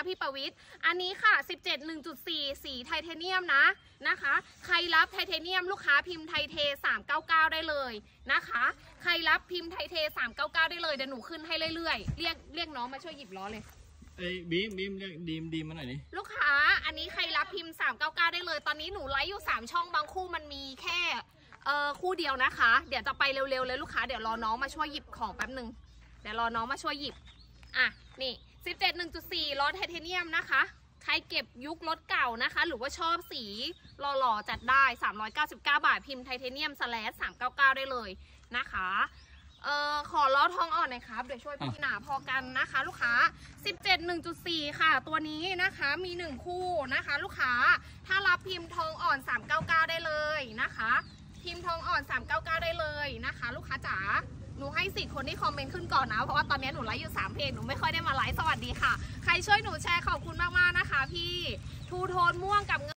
นะพี่ประวิทย์อันนี้ค่ะ 17 1.4 สีไทเทเนียมนะนะคะ ใครรับไทเทเนียมลูกค้าพิมพ์ไทเท 399 ได้เลยนะคะ ใครรับพิมพ์ไทเท 399 ได้เลยเดี๋ยวหนูขึ้นให้เรื่อยๆ เรียกเรียกน้องมาช่วยหยิบล้อเลยไอ้บีมบีมเรียกดีมดีมมาหน่อยดิลูกค้าอันนี้ใครรับพิมพ์ 399 ได้เลย ตอนนี้หนูไลฟ์อยู่ 3 ช่องบางคู่มันมีแค่เอ่อคู่เดียวนะคะ เดี๋ยวจะไปเร็วๆเลยลูกค้าเดี๋ยวรอน้องมาช่วยหยิบของแป๊บหนึ่งเดี๋ยวรอน้องมาช่วยหยิบอะนี่ 17 1.4ล้อไทเทเนียมนะคะ ใครเก็บยุครถเก่านะคะ หรือว่าชอบสีหล่อๆจัดได้ 399 บาทพิมพ์ไทเทเนียมสแลส399 ได้เลยนะคะเอ่อขอล้อทองอ่อนหน่อยครับ เดี๋ยวช่วยพี่หนาพอกันนะคะ ลูกค้า 17 1.4 ค่ะ ตัวนี้นะคะมี 1 คู่นะคะ ลูกค้าถ้ารับพิมพ์ทองอ่อน 399 ได้เลยนะคะ พิมพ์ทองอ่อน 399 ได้เลยนะคะ ลูกค้าจ๋า หนูให้สิทธิ์คนที่คอมเมนต์ขึ้นก่อนนะ เพราะว่าตอนนี้หนูไลฟ์อยู่3เพจหนูไม่ค่อยได้มาไลฟ์สวัสดีค่ะ ใครช่วยหนูแชร์ขอบคุณมากๆนะคะ พี่ทูโทนม่วงกับเง